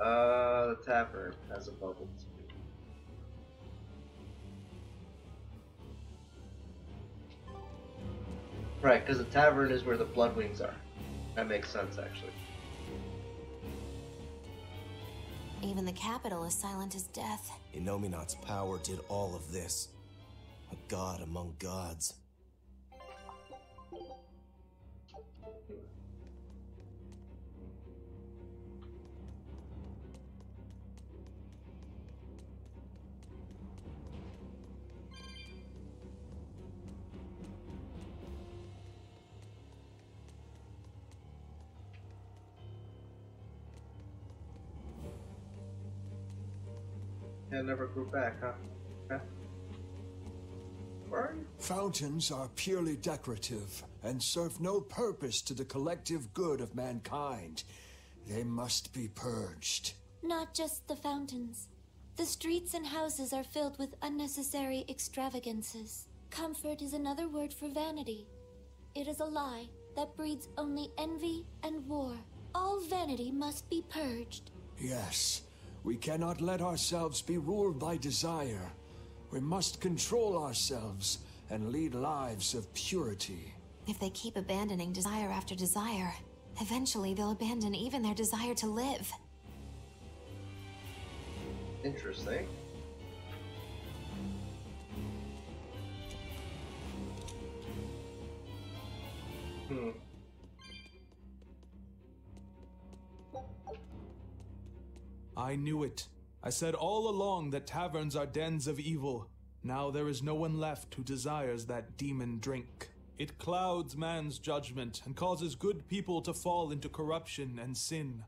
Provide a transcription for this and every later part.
Uh, the tavern has a bubble. Right, because the tavern is where the Bloodwings are. That makes sense, actually. Even the capital is silent as death. Innominat's power did all of this. A god among gods. Never grew back, huh? huh? Where are you? Fountains are purely decorative and serve no purpose to the collective good of mankind. They must be purged. Not just the fountains. The streets and houses are filled with unnecessary extravagances. Comfort is another word for vanity. It is a lie that breeds only envy and war. All vanity must be purged. Yes, we cannot let ourselves be ruled by desire. We must control ourselves and lead lives of purity. If they keep abandoning desire after desire, eventually they'll abandon even their desire to live. Interesting. Hmm. I knew it. I said all along that taverns are dens of evil. Now there is no one left who desires that demon drink. It clouds man's judgment and causes good people to fall into corruption and sin.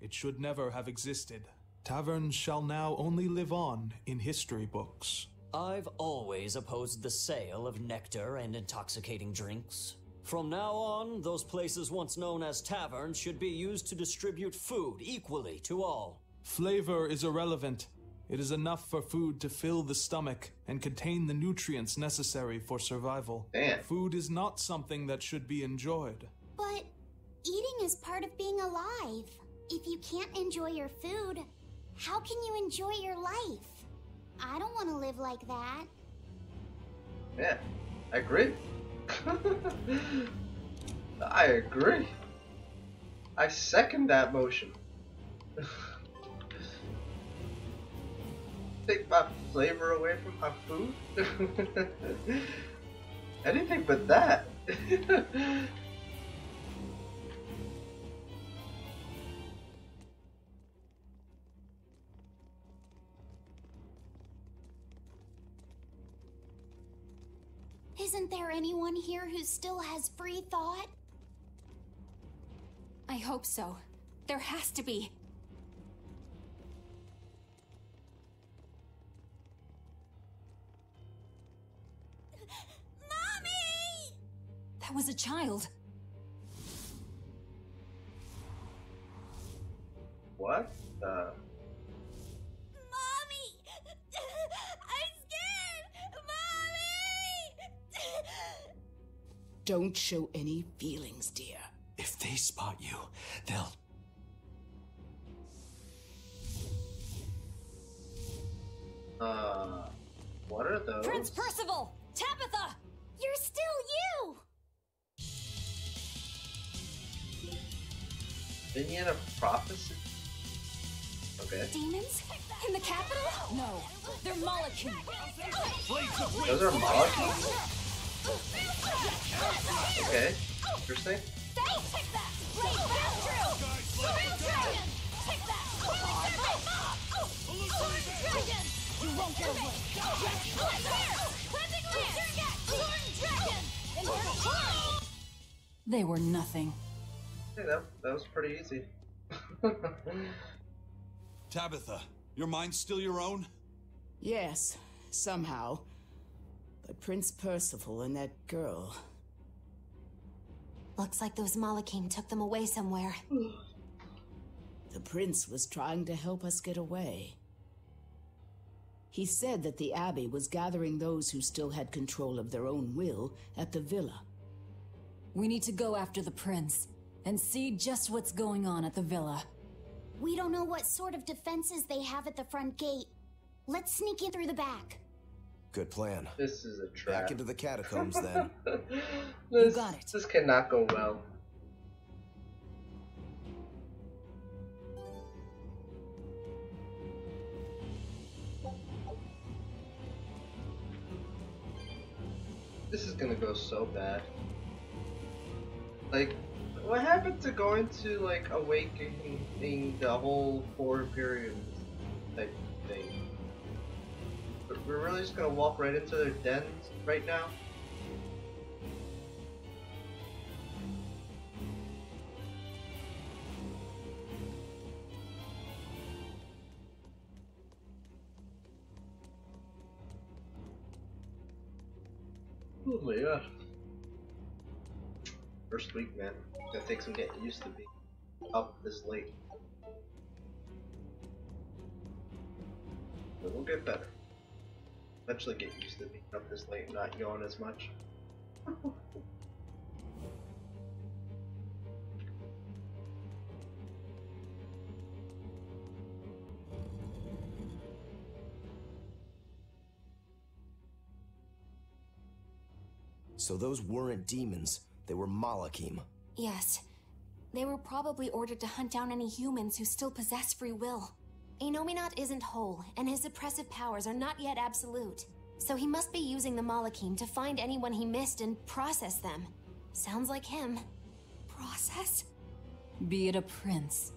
It should never have existed. Taverns shall now only live on in history books. I've always opposed the sale of nectar and intoxicating drinks. From now on, those places once known as taverns should be used to distribute food equally to all. Flavor is irrelevant. It is enough for food to fill the stomach and contain the nutrients necessary for survival. Damn. Food is not something that should be enjoyed. But eating is part of being alive. If you can't enjoy your food, how can you enjoy your life? I don't want to live like that. Yeah, I agree. I agree. I second that motion. Take my flavor away from my food? Anything but that. Isn't there anyone here who still has free thought? I hope so. There has to be. That was a child. what? Uh, Mommy! I'm scared! Mommy! Don't show any feelings, dear. If they spot you, they'll. uh, what are those? Prince Percival! Tabitha! You're still you! Minion of Prophecy? Okay. Demons? In the capital? No, they're Malakhim. Those are molecules? Okay. Interesting. Take that! Blade Dragon! Blade Dragon! Take that! Blade Dragon! You won't get away! Cleansing Dragon! Dragon! They were nothing. Hey, that, that was pretty easy. Tabitha, your mind's still your own? Yes, somehow. But Prince Percival and that girl. Looks like those Malakhim took them away somewhere. The prince was trying to help us get away. He said that the Abbey was gathering those who still had control of their own will at the villa. We need to go after the prince and see just what's going on at the villa. We don't know what sort of defenses they have at the front gate. Let's sneak in through the back. Good plan. This is a trap. Back into the catacombs then. this, got it. This cannot go well. This is gonna go so bad. Like, what happened to going to like awakening the whole four periods type thing? We're really just gonna walk right into their dens right now. Oh my god. First week, man. Gonna take some getting used to being up this late. But we'll get better. Eventually get used to being up this late and not yawn as much. So those weren't demons, they were Malakhim. Yes. They were probably ordered to hunt down any humans who still possess free will. Innominat isn't whole, and his oppressive powers are not yet absolute. So he must be using the Malakhim to find anyone he missed and process them. Sounds like him. Process? Be it a prince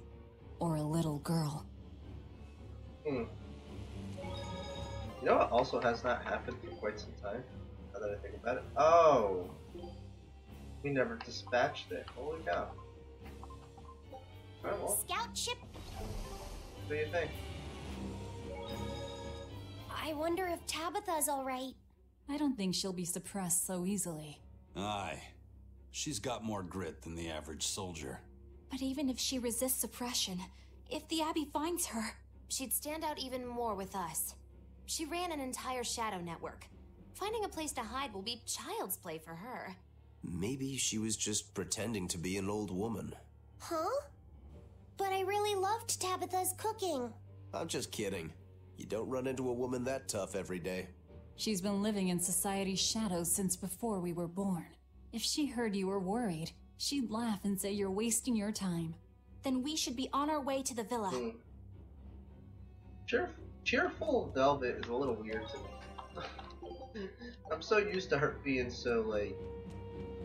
or a little girl. Hmm. You know what also has not happened for quite some time? Now that I think about it. Oh! We never dispatched it. Holy cow. Alright, well, Scout ship, what do you think? I wonder if Tabitha's alright. I don't think she'll be suppressed so easily. Aye. She's got more grit than the average soldier. But even if she resists suppression, if the Abbey finds her, She'd stand out even more with us. She ran an entire shadow network. Finding a place to hide will be child's play for her. Maybe she was just pretending to be an old woman. Huh? But I really loved Tabitha's cooking. I'm just kidding. You don't run into a woman that tough every day. She's been living in society's shadows since before we were born. If she heard you were worried, she'd laugh and say you're wasting your time. then we should be on our way to the villa. Hmm. Cheer- cheerful Velvet is a little weird to me. I'm so used to her being so, like,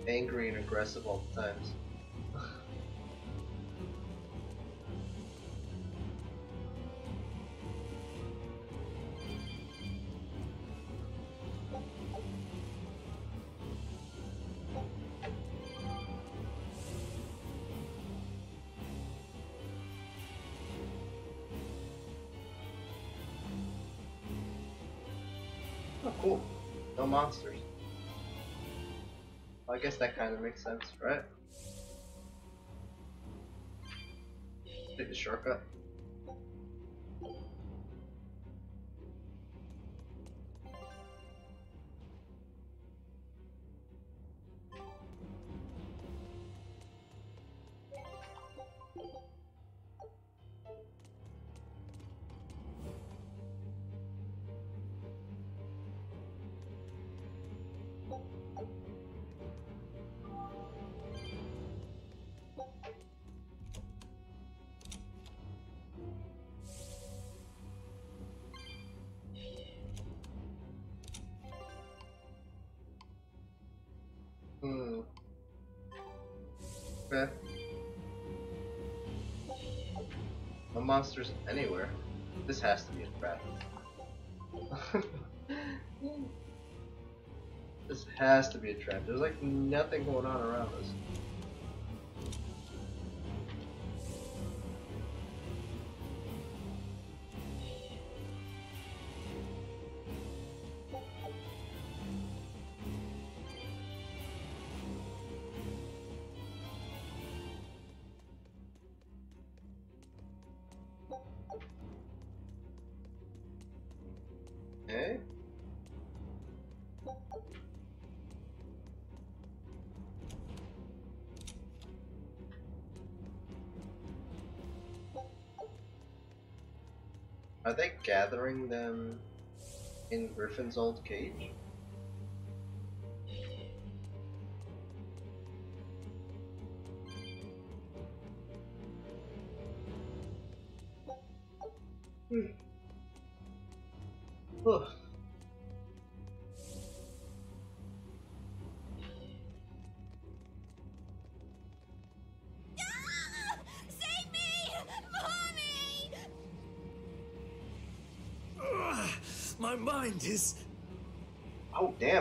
angry and aggressive all the times. Oh, cool. No monsters. I guess that kind of makes sense, right? Take the shortcut. Monsters anywhere. This has to be a trap. this has to be a trap. There's like nothing going on around us. Are they gathering them in Griffin's old cage?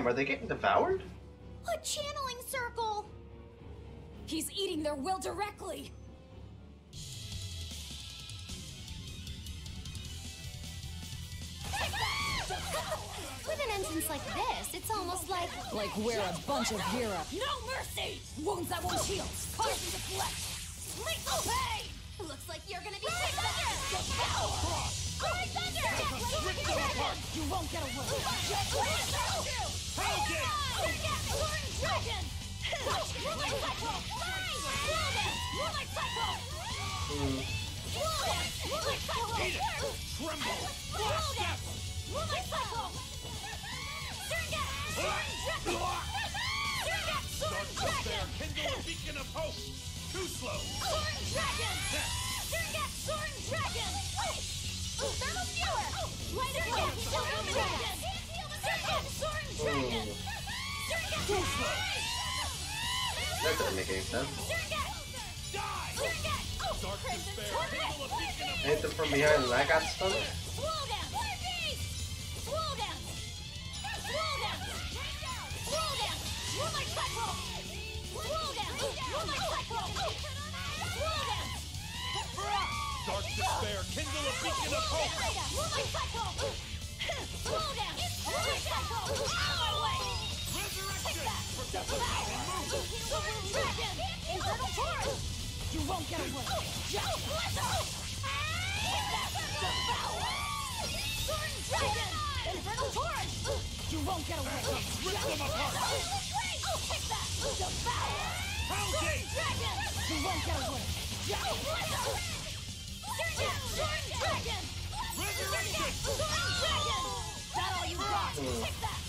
Are they getting devoured? A channeling circle! He's eating their will directly! With an entrance like this, it's almost like. Like we're a bunch of heroes. No mercy! Wounds that won't heal! Poison to flesh! Lethal pain! Looks like you're gonna be sick thunder! Rip them apart! You won't get away! Hadouken! Torn dragon! Moonlight cycle! Moonlight Moonlight cycle! Moonlight! Cycle! Eat it! Tremble! Moonlight! Moonlight cycle! Surgat! Sword! Surgat! Sword dragon! Kindle a beacon of hope! Too slow! Sword dragon! Swole dance! Swole dance! Moonlight cycle! Swole dance! Moonlight cycle! Swole dance! Dark despair! Kindle a beacon of hope! Sword dragon! Infernal torrent! You won't get away! Just! Take! Devour! Sword dragon! Infernal torrent! You won't get away! Rip them apart! Take that! Devour! Gate! Dragon! You won't get away! Just blizzard! Sword dragon! Resurrection! Sword dragon! That all you got? Take that!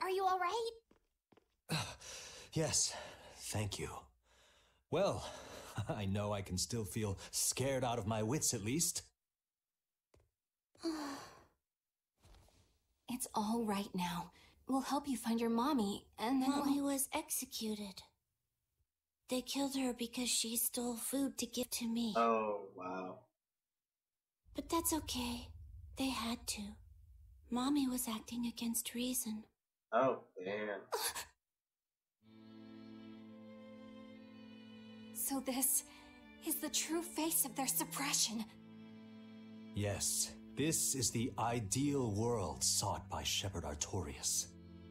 are you alright? Yes, thank you. Well, I know I can still feel scared out of my wits at least. It's all right now. We'll help you find your mommy, and then. Mommy we'll- was executed. They killed her because she stole food to give to me. Oh wow. But that's okay. They had to. Mommy was acting against reason. Oh damn. So this is the true face of their suppression. Yes, this is the ideal world sought by Shepherd Artorius.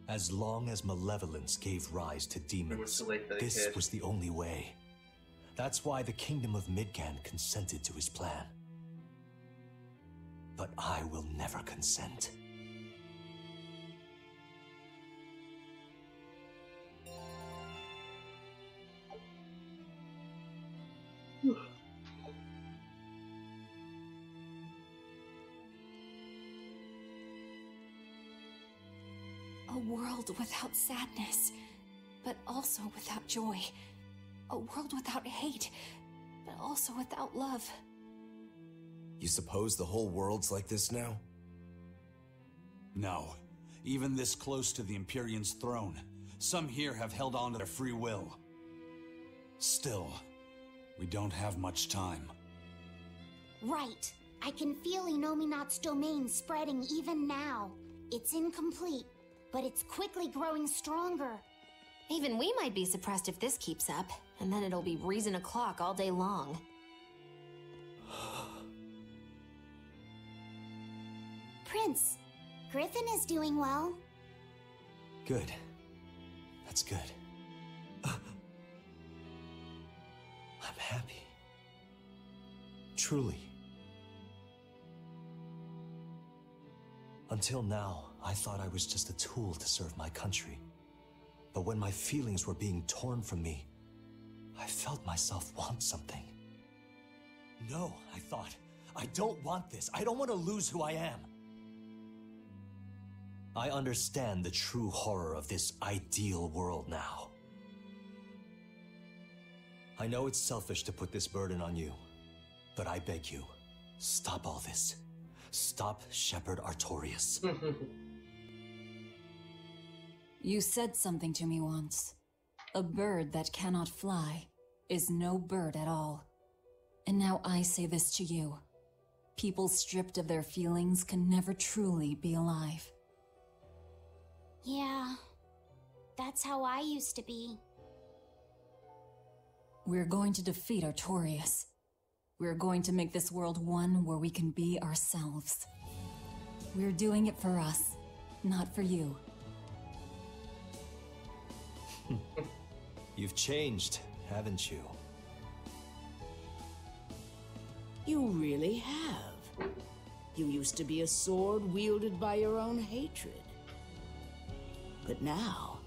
As long as malevolence gave rise to demons, too late for the this kid. was the only way. That's why the Kingdom of Midgand consented to his plan. But I will never consent. A world without sadness, but also without joy. A world without hate, but also without love. You suppose the whole world's like this now? No. Even this close to the Empyrean's throne, some here have held on to their free will. Still, we don't have much time. Right. I can feel Innominat's domain spreading even now. It's incomplete, but it's quickly growing stronger. Even we might be suppressed if this keeps up, and then it'll be reason o'clock all day long. Prince, Griffin is doing well. Good. That's good. Happy. Truly. Until now, I thought I was just a tool to serve my country. But when my feelings were being torn from me, I felt myself want something. No, I thought. I don't want this. I don't want to lose who I am. I understand the true horror of this ideal world now. I know it's selfish to put this burden on you, but I beg you, stop all this. Stop Shepherd Artorius. You said something to me once. A bird that cannot fly is no bird at all. And now I say this to you. People stripped of their feelings can never truly be alive. Yeah, that's how I used to be. We're going to defeat Artorius. We're going to make this world one where we can be ourselves. We're doing it for us, not for you. You've changed, haven't you? You really have. You used to be a sword wielded by your own hatred. But now,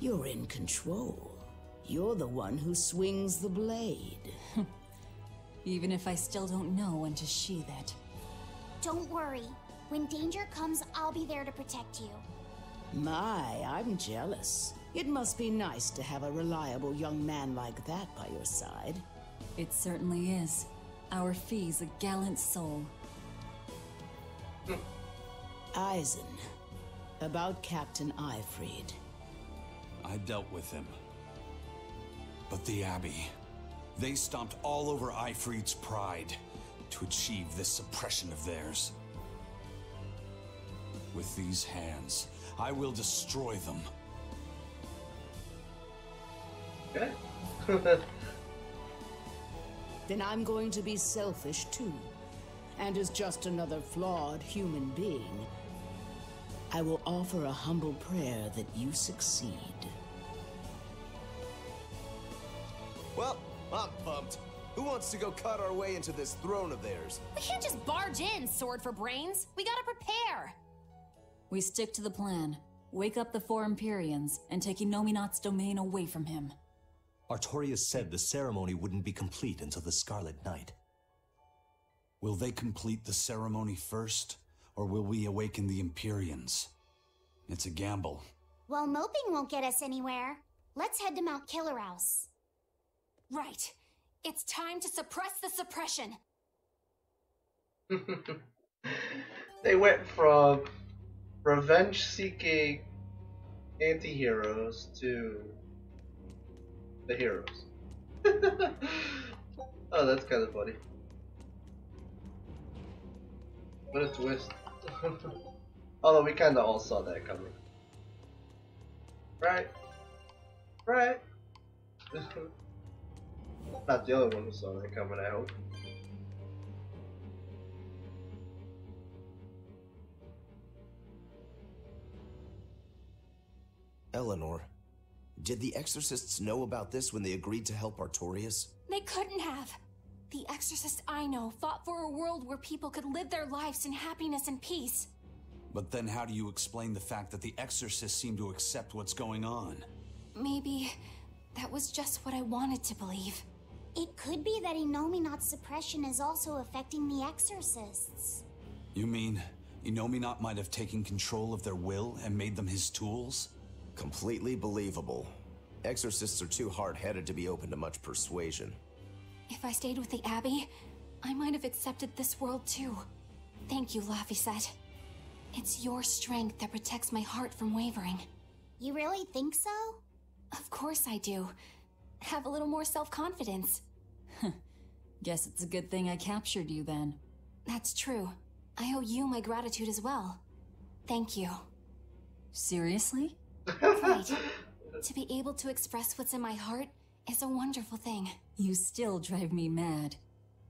you're in control. You're the one who swings the blade. Even if I still don't know when to sheathe it. Don't worry. When danger comes, I'll be there to protect you. My, I'm jealous. It must be nice to have a reliable young man like that by your side. It certainly is. Our fee's a gallant soul. Eisen, about Captain Aifread. I dealt with him. But the Abbey, they stomped all over Aifread's pride to achieve this suppression of theirs. With these hands, I will destroy them. Okay. then I'm going to be selfish too. And as just another flawed human being, I will offer a humble prayer that you succeed. I'm pumped. Who wants to go cut our way into this throne of theirs? We can't just barge in, sword for brains. We gotta prepare. We stick to the plan. Wake up the four Empyreans and take Innominat's domain away from him. Artorius said the ceremony wouldn't be complete until the Scarlet Night. Will they complete the ceremony first, or will we awaken the Empyreans? It's a gamble. Well, moping won't get us anywhere. Let's head to Mount Killerhouse. Right. It's time to suppress the suppression. they went from revenge seeking anti heroes to the heroes. oh, that's kind of funny. What a twist. Although we kind of all saw that coming. Right? Right? Not the only one who saw that coming, I hope. Eleanor, did the Exorcists know about this when they agreed to help Artorius? They couldn't have. The Exorcists I know fought for a world where people could live their lives in happiness and peace. But then how do you explain the fact that the Exorcists seem to accept what's going on? Maybe that was just what I wanted to believe. It could be that Innominat's suppression is also affecting the Exorcists. You mean Inominat might have taken control of their will and made them his tools? Completely believable. Exorcists are too hard-headed to be open to much persuasion. If I stayed with the Abbey, I might have accepted this world too. Thank you, Laphicet. It's your strength that protects my heart from wavering. You really think so? Of course I do. Have a little more self-confidence. Guess it's a good thing I captured you then. That's true. I owe you my gratitude as well. Thank you. Seriously? Right. to be able to express what's in my heart is a wonderful thing. You still drive me mad,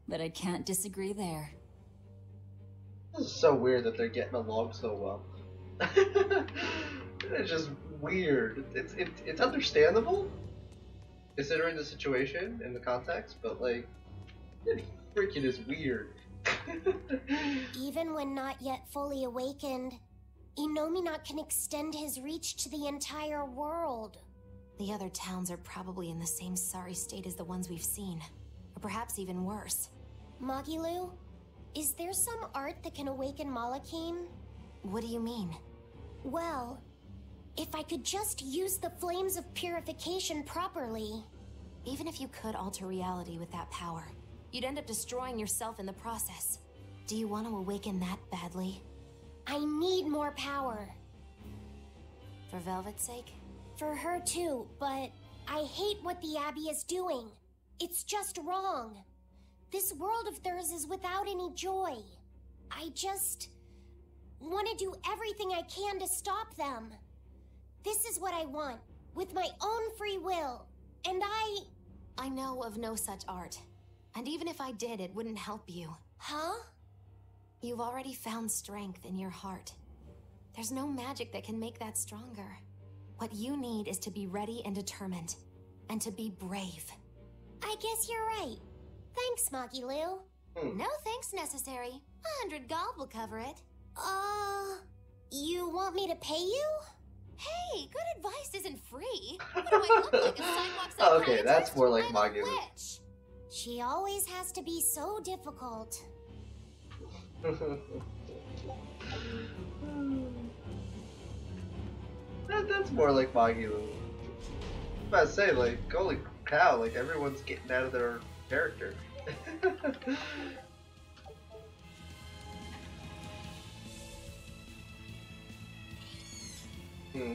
but I can't disagree there. This is so weird that they're getting along so well. it's just weird. It's it, it's understandable, considering the situation and the context, but like, it freaking is weird. Even when not yet fully awakened, Innominat can extend his reach to the entire world. The other towns are probably in the same sorry state as the ones we've seen, or perhaps even worse. Magilou, is there some art that can awaken Malakhim? What do you mean? Well, if I could just use the flames of purification properly. Even if you could alter reality with that power, you'd end up destroying yourself in the process. Do you want to awaken that badly? I need more power. For Velvet's sake? For her too, but I hate what the Abbey is doing. It's just wrong. This world of theirs is without any joy. I just want to do everything I can to stop them. This is what I want, with my own free will. And I. I know of no such art. And even if I did, it wouldn't help you. Huh? You've already found strength in your heart. There's no magic that can make that stronger. What you need is to be ready and determined, and to be brave. I guess you're right. Thanks, Magilou. No thanks necessary. A hundred gold will cover it. Uh, you want me to pay you? Hey, good advice isn't free. What do I look like, a sidewalk okay, that's more like Magilou. witch? She always has to be so difficult. that, that's more like Magilou. I was about to say, like, holy cow, like everyone's getting out of their character. hmm.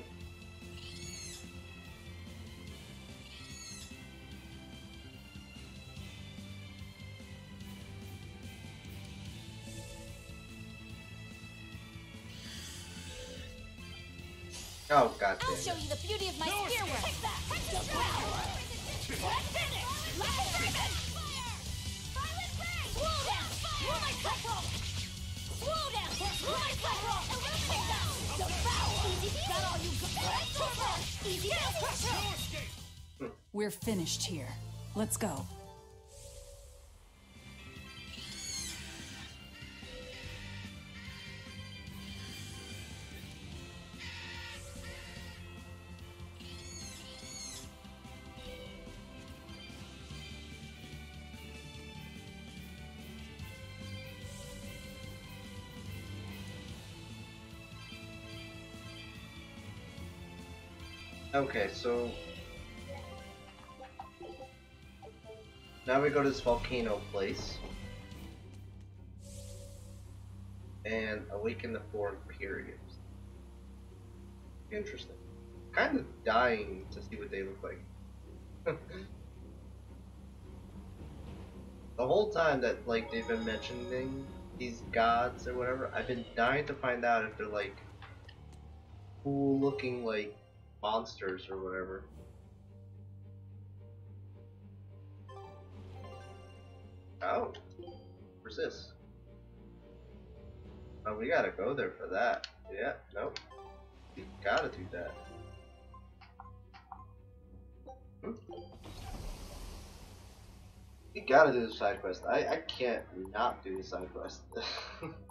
Oh god I'll damn show you the beauty of my spear work. Take that. Devour. Let's finish. Let's finish. Violet ray. Slow down. Moonlight cycle. Slow down. We're finished here. Let's go. Okay, so now we go to this volcano place and awaken the four periods. Interesting. Kind of dying to see what they look like. the whole time that like they've been mentioning these gods or whatever, I've been dying to find out if they're like cool looking like monsters or whatever. Oh, where's this? Oh, we gotta go there for that. Yeah, nope. We gotta do that. Hmm. You gotta do the side quest. I, I can't not do the side quest.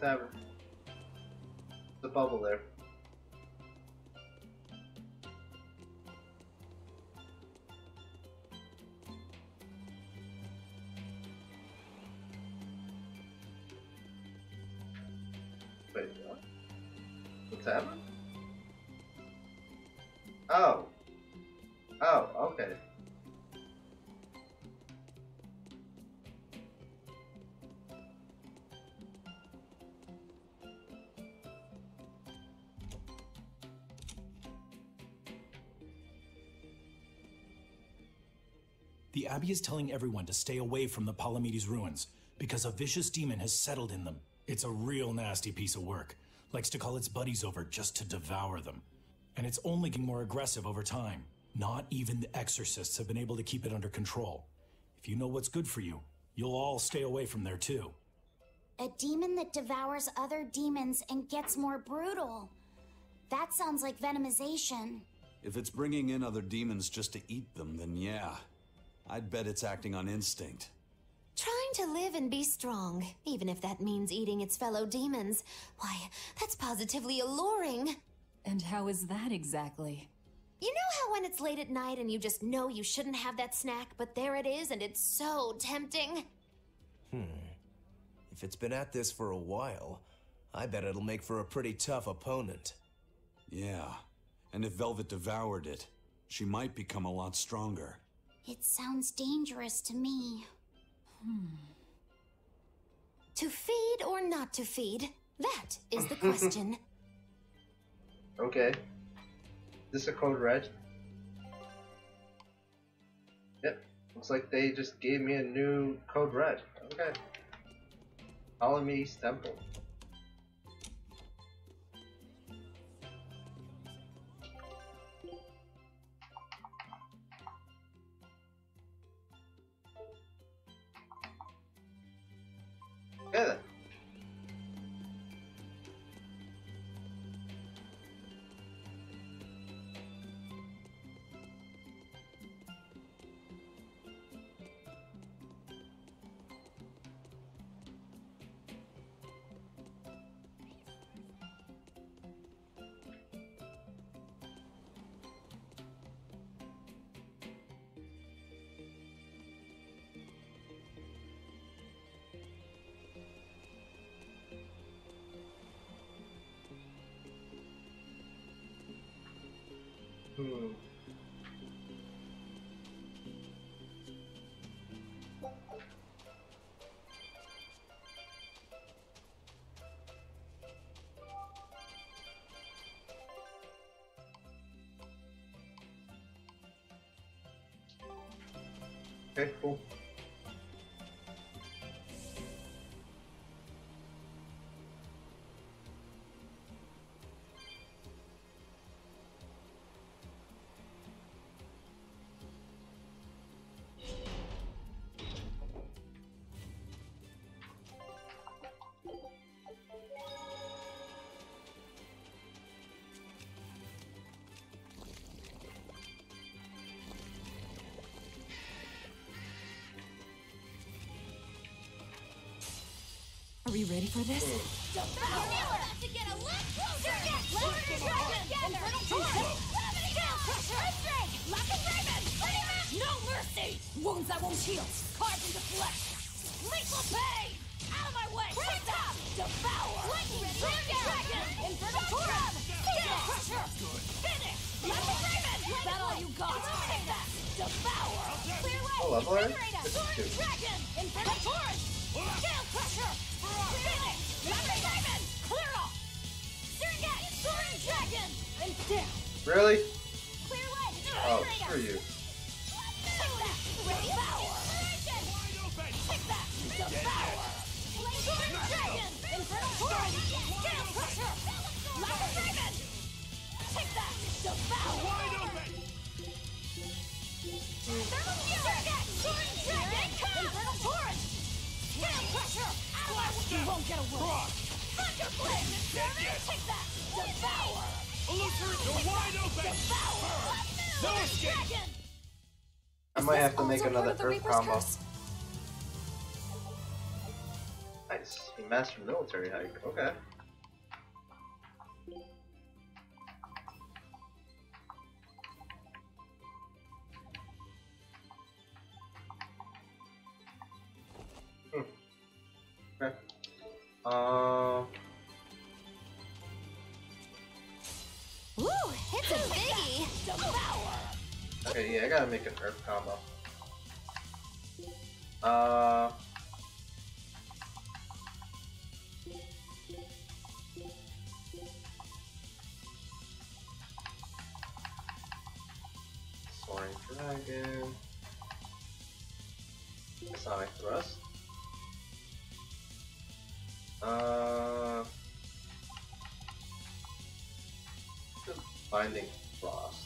Go to the bubble there. Wait, what? Tavern? Oh. Oh, The Abbey is telling everyone to stay away from the Palamedes ruins because a vicious demon has settled in them. It's a real nasty piece of work. Likes to call its buddies over just to devour them. And it's only getting more aggressive over time. Not even the exorcists have been able to keep it under control. If you know what's good for you, you'll all stay away from there too. A demon that devours other demons and gets more brutal. That sounds like venomization. If it's bringing in other demons just to eat them, then yeah. I'd bet it's acting on instinct. Trying to live and be strong, even if that means eating its fellow demons. Why, that's positively alluring. And how is that exactly? You know how when it's late at night and you just know you shouldn't have that snack, but there it is and it's so tempting? Hmm. If it's been at this for a while, I bet it'll make for a pretty tough opponent. Yeah. And if Velvet devoured it, she might become a lot stronger. It sounds dangerous to me. Hmm. To feed or not to feed? That is the question. Okay. Is this a code red? Yep. Looks like they just gave me a new code red. Okay. Palamedes Temple. Hmm. Okay, cool. Are we ready for this? No mercy! Wounds I won't heal, carved into flesh. Lethal pain! Out of my way! Take that! Devour! Lightning Dragon! Infernal Torrent! Scale Crusher! Finish! Level Raven! Is that all you got? Take that! Devour! Clear way! Oh, level art? Incinerator! Is Sword. Dragon! Infernal Torrent! Soaring oh, Dragon! Infernal Torrent! Scale Crusher! Out of my way! You won't get away! I might have to make another Earth combo. Nice. He mastered military hike. Okay. Uh... Woo! It's a biggie! Okay, yeah, I gotta make an earth combo. Uh... Soaring Dragon... Sonic Thrust? Uh, finding frost.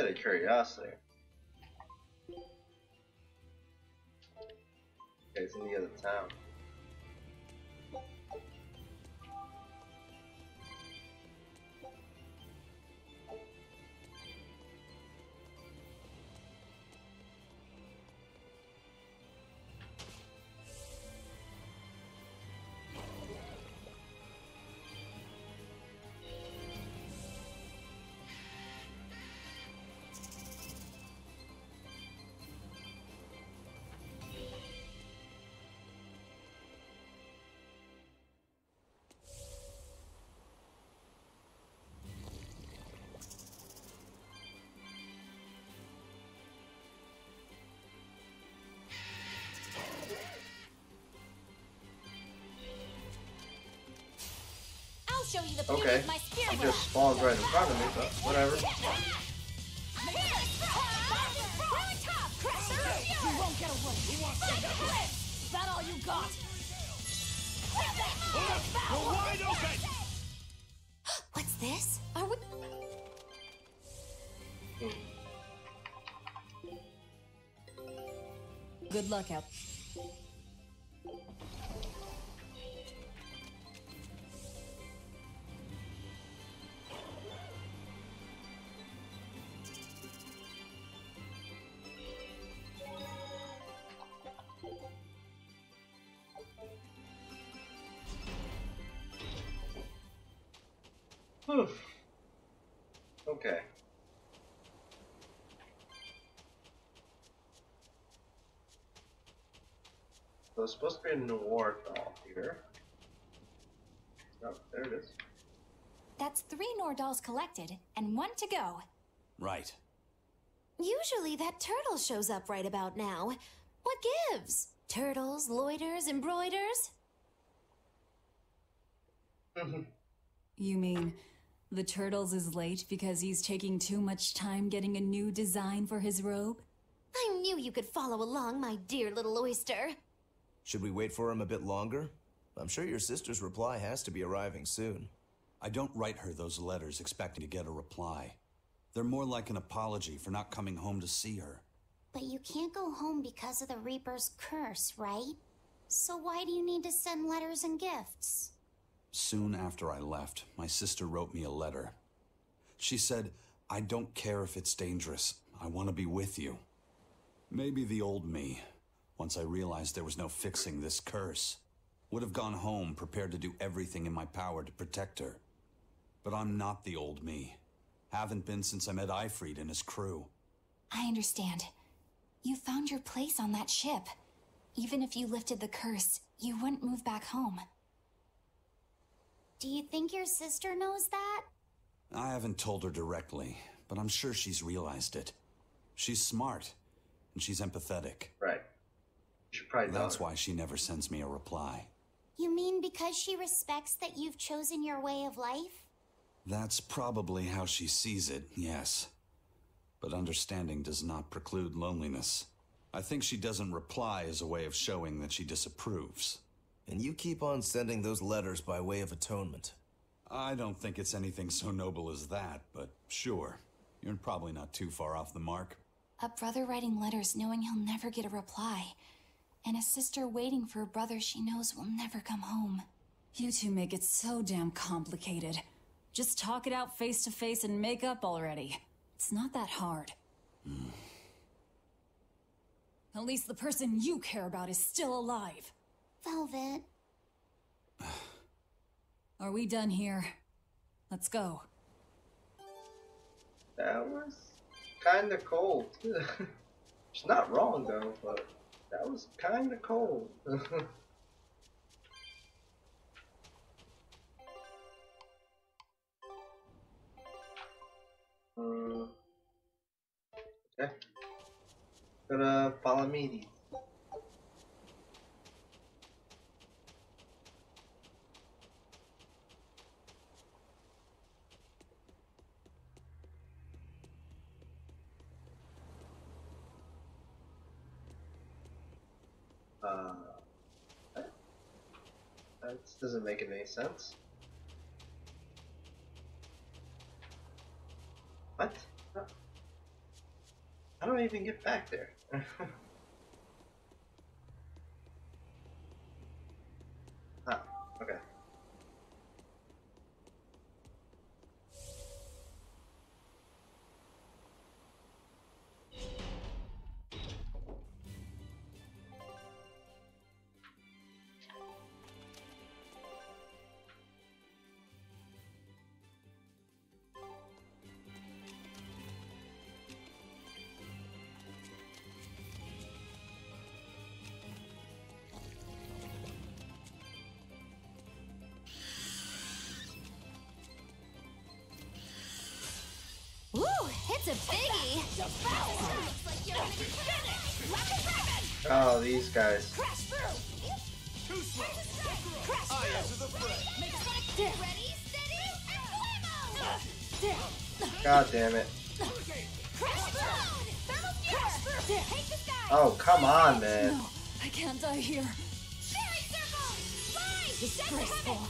out of curiosity. Okay, it's in the other town. okay. He just spawns right in front of me, but whatever. Is that all you got? What's this? Are we? Hmm. Good luck out. Okay. So it's supposed to be a noir doll here. Oh, there it is. That's three Nordals collected, and one to go. Right. Usually that turtle shows up right about now. What gives? Turtles, loiters, embroiders? Mm-hmm. You mean the Turtles is late because he's taking too much time getting a new design for his robe? I knew you could follow along, my dear little oyster. Should we wait for him a bit longer? I'm sure your sister's reply has to be arriving soon. I don't write her those letters expecting to get a reply. They're more like an apology for not coming home to see her. But you can't go home because of the Reaper's curse, right? So why do you need to send letters and gifts? Soon after I left, my sister wrote me a letter. She said, I don't care if it's dangerous. I want to be with you. Maybe the old me, once I realized there was no fixing this curse, would have gone home prepared to do everything in my power to protect her. But I'm not the old me. Haven't been since I met Aifread and his crew. I understand. You found your place on that ship. Even if you lifted the curse, you wouldn't move back home. Do you think your sister knows that? I haven't told her directly, but I'm sure she's realized it. She's smart, and she's empathetic. Right. You should probably That's why she never sends me a reply. You mean because she respects that you've chosen your way of life? That's probably how she sees it, yes. But understanding does not preclude loneliness. I think she doesn't reply as a way of showing that she disapproves. And you keep on sending those letters by way of atonement. I don't think it's anything so noble as that, but sure. You're probably not too far off the mark. A brother writing letters knowing he'll never get a reply. And a sister waiting for a brother she knows will never come home. You two make it so damn complicated. Just talk it out face to face and make up already. It's not that hard. Hmm. At least the person you care about is still alive. Velvet. Are we done here? Let's go. That was kind of cold. She's not wrong though, but that was kind of cold. uh, okay. Go to Palamedes. Uh, that that doesn't make any sense. What? How do I even get back there? it's a biggie! Oh, these guys. Crash through! Too slow! Crash through! I the threat! Make Sonic ready, steady, and! God damn it. Crash through! Thermal skewer! Take the sky! Oh, come on, man. No, I can't die here. Fairy circle! Fly! Disgraceful.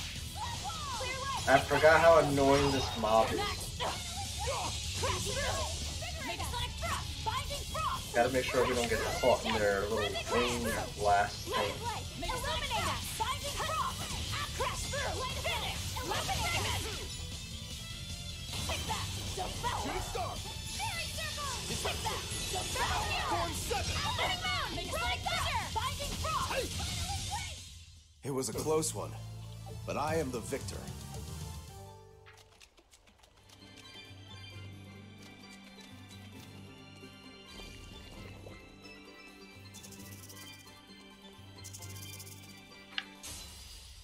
I forgot how annoying this mob is. Gotta make sure we don't get caught in their little wing blast thing. It was a close one, but I am the victor.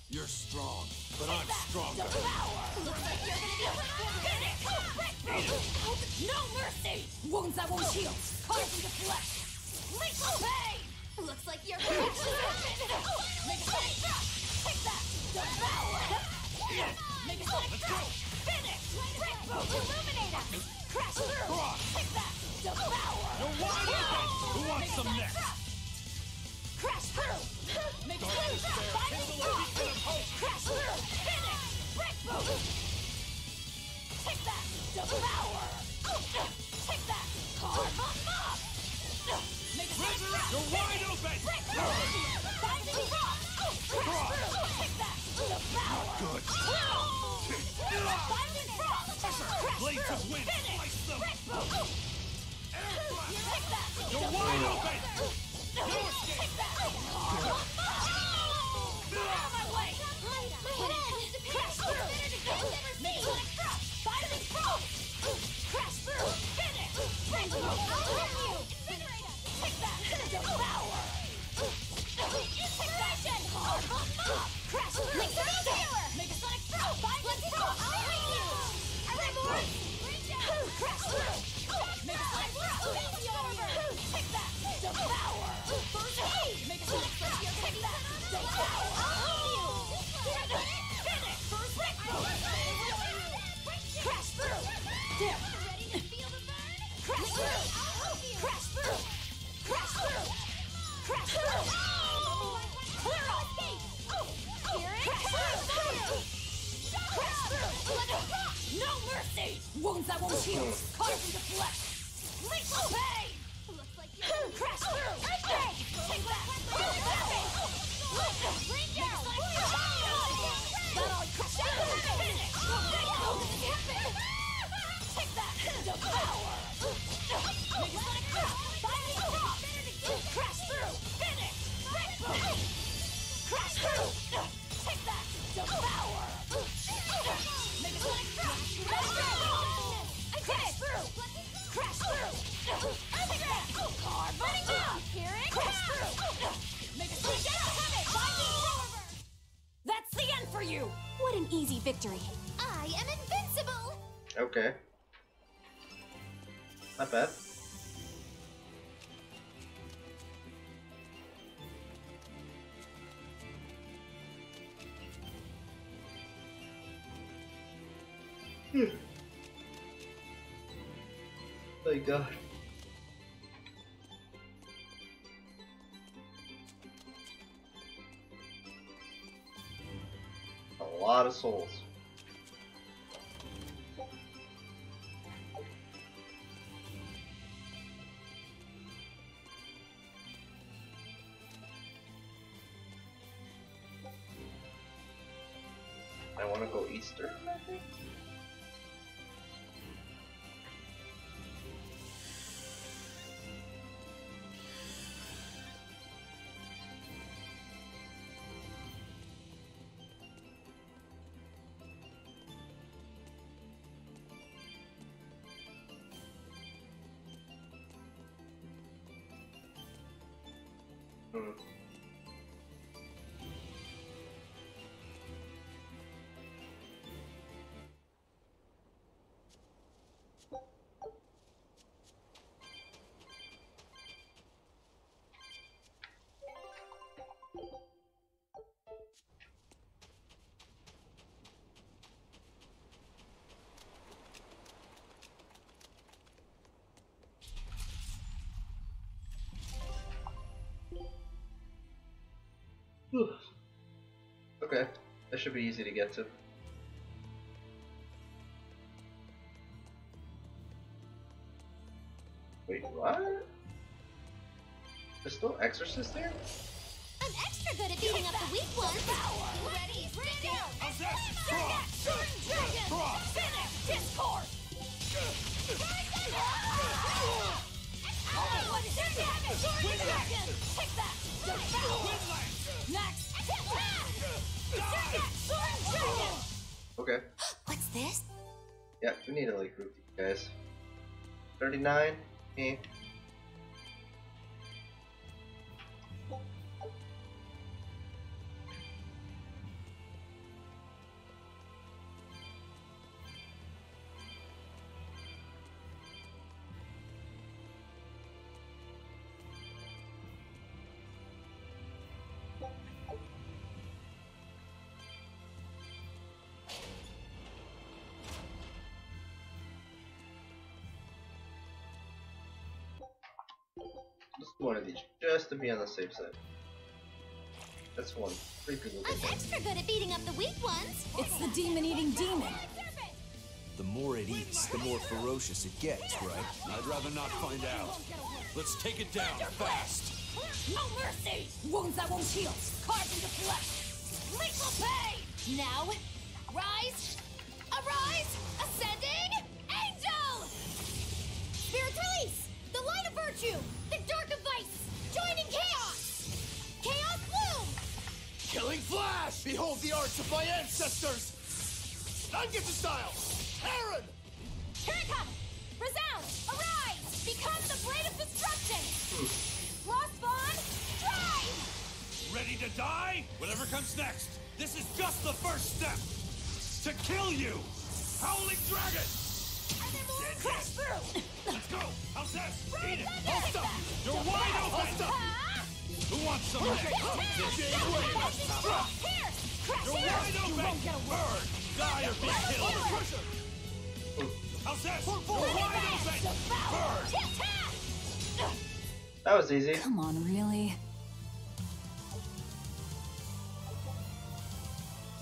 You're strong, but I'm stronger. Looks like you're gonna be Finish! No mercy! Wounds that won't heal! Carving the flesh! Lethal pain! Looks like you're gonna Make a! Take that! Devour! Make a! Finish! Boom! Illuminate us! Crash through! Take that! Devour! Wide! Who wants some next? Thrust! Crash through! Make a sonic thrust! Binding! Crash through! Finish! Brick boom! Take that! Devour! Take that! Carve on! Make a sonic! You're wide open! Brick boom! Binding frost! Crash through! Take that! Devour! Good. Binding frost! Crash Blades through! of wind, Finish! slice them. Take that! You're wide open! Crash through! Make a! Crash through! Take that! The? Looks like you're Crash through! Earthquake! Take that! Bring down! You! What an easy victory! I am invincible! Okay. Not bad. Hmm. My god. Lot of souls. Hmm. Whew. Okay, that should be easy to get to. Wait, what? There's still Exorcist there? I'm extra good at beating up the weak ones. Ready, stand down. How's that? Turn that, dragon. Draw. Finish, discord. Oh, what is your damage? Turn dragon. Take that. Okay. What's this? Yeah, we need to like group these guys. 39? Eh. One of these, just to be on the safe side. That's one. Three people I'm extra good at beating up the weak ones. It's the demon-eating demon. The more it eats, the more ferocious it gets, right? I'd rather not find out. Let's take it down fast. No mercy. Wounds that won't heal. Carved into flesh. Lethal pain. Now, rise, arise, ascending, angel. Spirit's release. The light of virtue. The Flash! Behold the arts of my ancestors! Rangetsu style! Aaron! Here it comes! Resound! Arise! Become the blade of destruction! Lost Bond! Drive! Ready to die? Whatever comes next. This is just the first step. To kill you! Howling Dragon! And then more crash through! Let's go! How's this? Eat it! Up! You're wide open! Ah! Who wants some of this? Jade Wave! Here! Crash You're here! wide open! Burn! Die or be killed! How's this? You're wide open! Burn! Tip-tap! That was easy. Come on, really?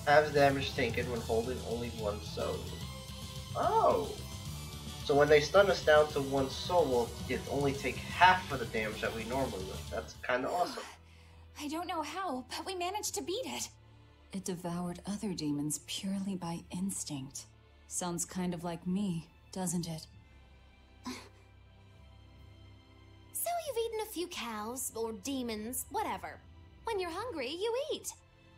Halves damage taken when holding only one soul. Oh! So when they stun us down to one soul, we'll get only take half of the damage that we normally would. That's kinda awesome. I don't know how, but we managed to beat it. It devoured other demons purely by instinct. Sounds kind of like me, doesn't it? So you've eaten a few cows, or demons, whatever. When you're hungry, you eat.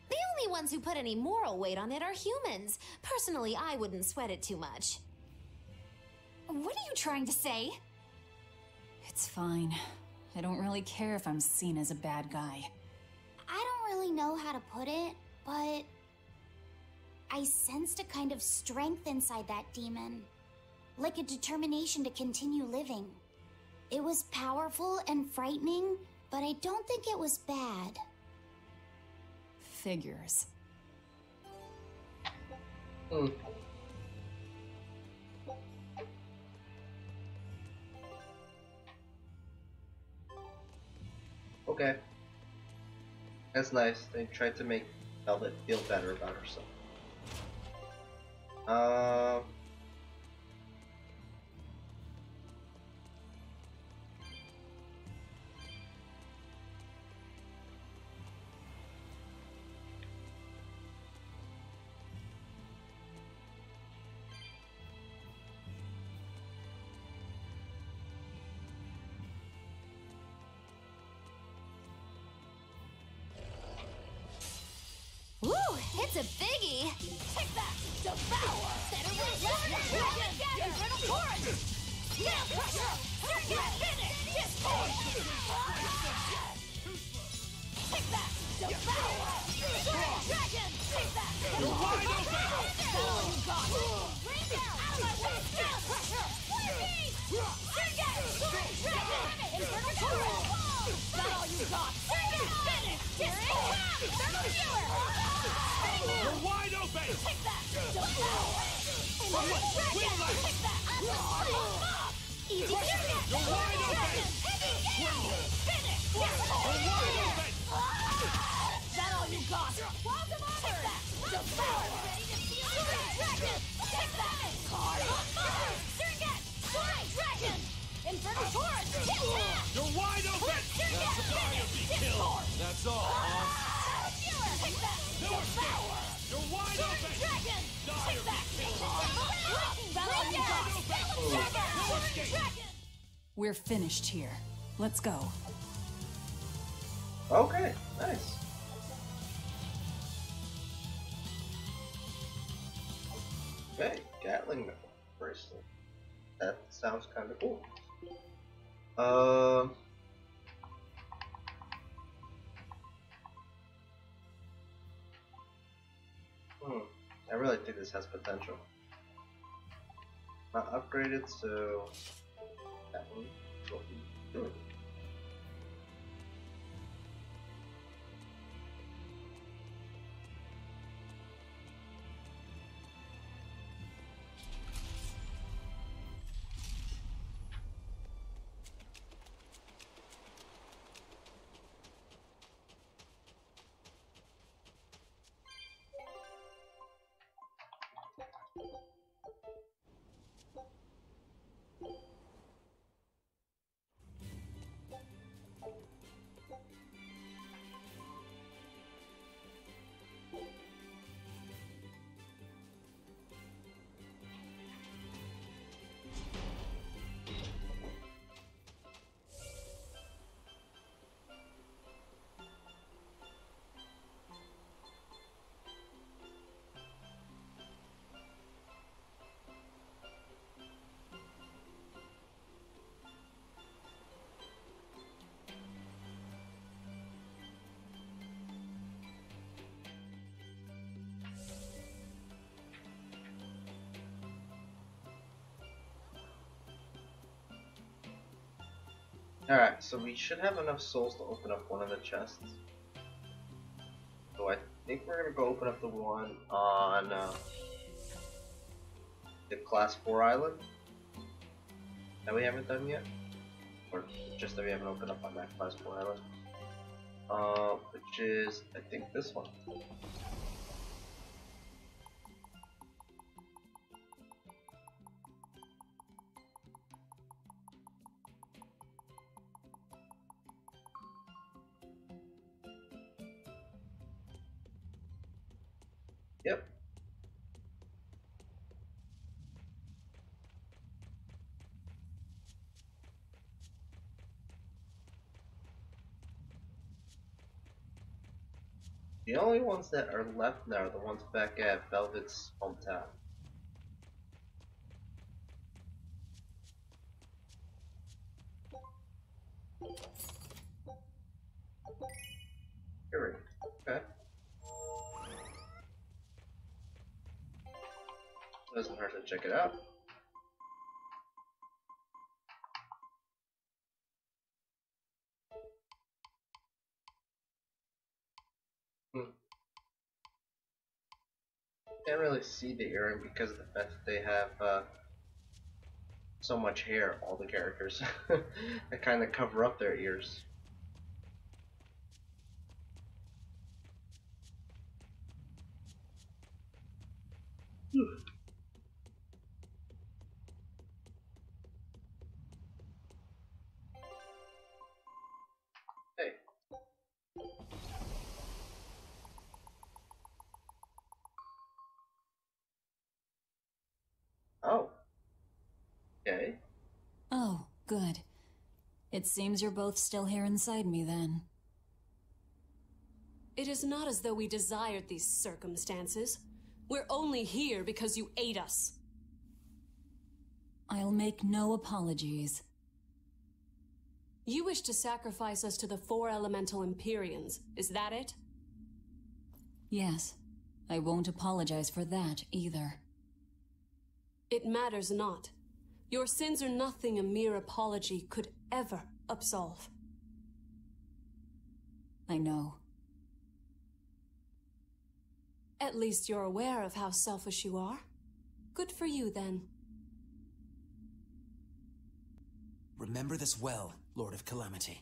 The only ones who put any moral weight on it are humans. Personally, I wouldn't sweat it too much. What are you trying to say? It's fine. I don't really care if I'm seen as a bad guy. I don't really know how to put it, but I sensed a kind of strength inside that demon. Like a determination to continue living. It was powerful and frightening, but I don't think it was bad. Figures. Hmm. Okay. That's nice. They tried to make Velvet feel better about herself. Um. Ooh, it's a biggie! Take that! Devour! Better with Dragon! Gather! Brittle Torrent! Nail Crusher! Your finish! Discord! Devour! Sword Dragon! Take that! You're wide open! All you got! Rain down! Out of my way! Pressure! Flaming! Serget! Sword Dragon! Infernal Torrent! That all you got? Serget! Finish! Discord! Viewer! You're wide open! Take that! Devour! Sword Dragon! Take that! Easy! You're wide open! Heavy Gale! Finish! You're wide open! Ah! That all you got? Walls of honor! Devour! Sword Dragon! Take that! Card on fire! Serget! Sword Dragon! Ah. Torrent! Ah, Take that! You're wide open! Serget! Finish! Discord! That's all, huh? Viewer! Take that! Devour! You're wide open! Dragon! Take that! That all you got? Sword Dragon! We're finished here. Let's go. Okay, nice. Okay, Gatling bracelet. That sounds kind of cool. Um. Hmm. I really think this has potential. Not upgraded, so that one will be good. Alright, so we should have enough souls to open up one of the chests. So I think we're gonna go open up the one on uh, the class 4 island that we haven't done yet. Or just that we haven't opened up on that class 4 island. Uh, which is, I think, this one. Yep. The only ones that are left now are the ones back at Velvet's hometown. Check it out. Hmm. Can't really see the earring because of the fact that they have uh, so much hair, all the characters. that kind of cover up their ears. It seems you're both still here inside me then. It is not as though we desired these circumstances. We're only here because you ate us. I'll make no apologies. You wish to sacrifice us to the four elemental Empyreans, is that it? Yes, I won't apologize for that either. It matters not. Your sins are nothing a mere apology could ever absolve. I know. At least you're aware of how selfish you are. Good for you, then. Remember this well, Lord of Calamity.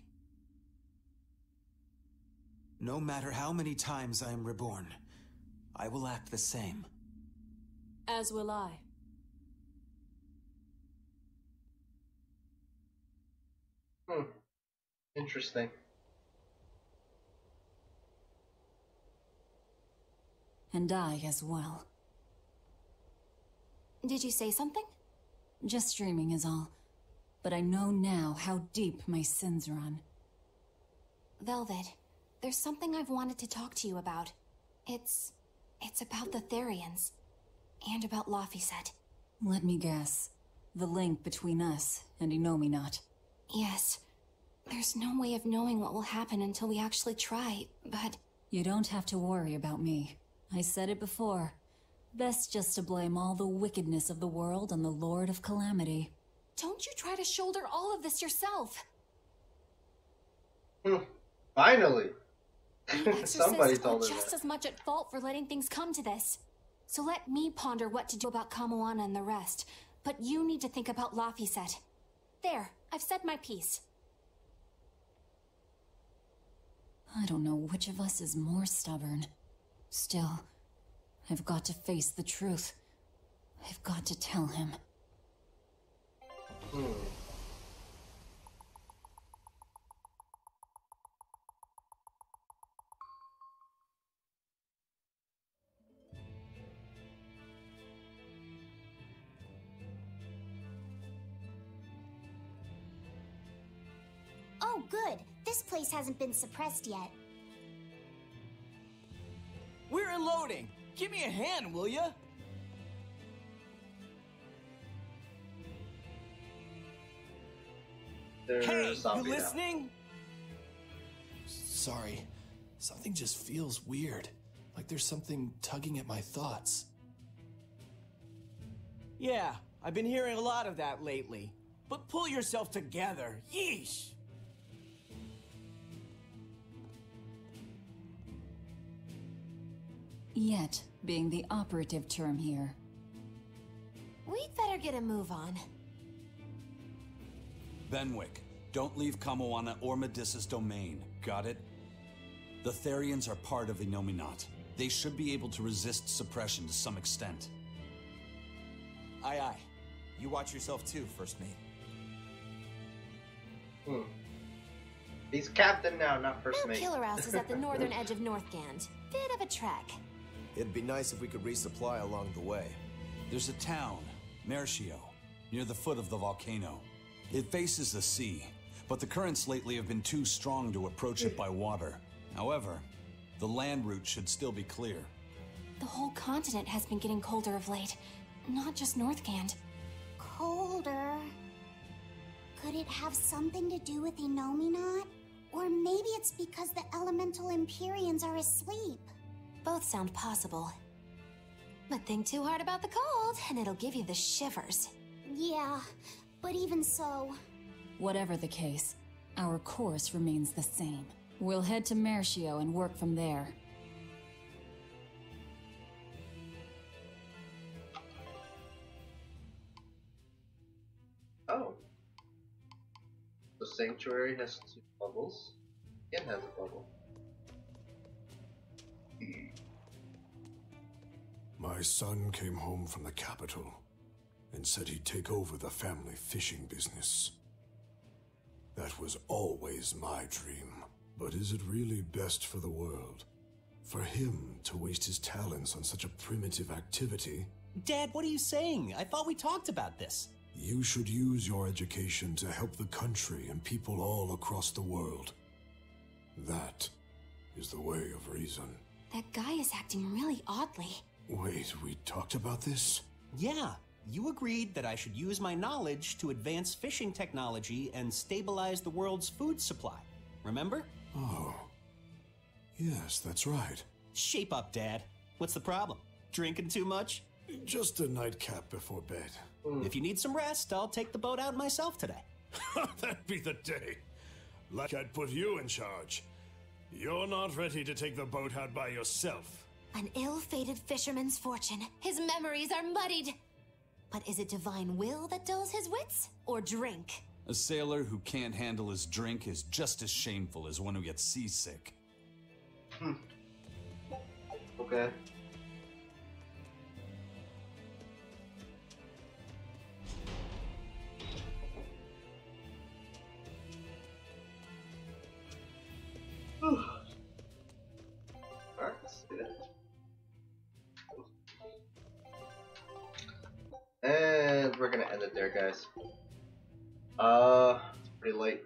No matter how many times I am reborn, I will act the same. As will I. Hmm. Interesting. And I as well. Did you say something? Just dreaming is all. But I know now how deep my sins run. Velvet, there's something I've wanted to talk to you about. It's... it's about the Therians. And about Laphicet. Let me guess. The link between us and Innominat. Yes. There's no way of knowing what will happen until we actually try, but... You don't have to worry about me. I said it before. Best just to blame all the wickedness of the world on the Lord of Calamity. Don't you try to shoulder all of this yourself. Hmm. Finally. The Somebody exorcists are told her just that. as much at fault for letting things come to this. So let me ponder what to do about Kamoana and the rest. But you need to think about Laphicet. There, I've said my piece. I don't know which of us is more stubborn. Still, I've got to face the truth. I've got to tell him. Hmm. Oh, good. This place hasn't been suppressed yet. We're unloading. Give me a hand, will ya? There's Hey, you zombie now. listening? Sorry. Something just feels weird. Like there's something tugging at my thoughts. Yeah, I've been hearing a lot of that lately. But pull yourself together. Yeesh! Yet, being the operative term here. We'd better get a move on. Benwick, don't leave Kamoana or Medissa's domain. Got it? The Therians are part of Innominat. They should be able to resist suppression to some extent. Aye, aye. You watch yourself too, First Mate. Hmm. He's captain now, not first Mount mate. Killer House is at the northern edge of Northgand. Bit of a trek. It'd be nice if we could resupply along the way. There's a town, Mercio, near the foot of the volcano. It faces the sea, but the currents lately have been too strong to approach it by water. However, the land route should still be clear. The whole continent has been getting colder of late. Not just Northgand. Colder. Could it have something to do with Innominat? Or maybe it's because the elemental Empyreans are asleep. Both sound possible. But think too hard about the cold, and it'll give you the shivers. Yeah, but even so, Whatever the case, our course remains the same. We'll head to Mercio and work from there. Oh. The sanctuary has two bubbles. It has a bubble. My son came home from the capital and said he'd take over the family fishing business. That was always my dream. But is it really best for the world? For him to waste his talents on such a primitive activity? Dad, what are you saying? I thought we talked about this. You should use your education to help the country and people all across the world. That is the way of reason. That guy is acting really oddly. Wait, we talked about this? Yeah, you agreed that I should use my knowledge to advance fishing technology and stabilize the world's food supply. Remember? Oh. Yes, that's right. Shape up, Dad. What's the problem? Drinking too much? Just a nightcap before bed. If you need some rest, I'll take the boat out myself today. That'd be the day. Like I'd put you in charge. You're not ready to take the boat out by yourself. An ill-fated fisherman's fortune. His memories are muddied. But is it divine will that dulls his wits? Or drink? A sailor who can't handle his drink is just as shameful as one who gets seasick. Hmm. Okay. And we're gonna end it there, guys. Uh, it's pretty late.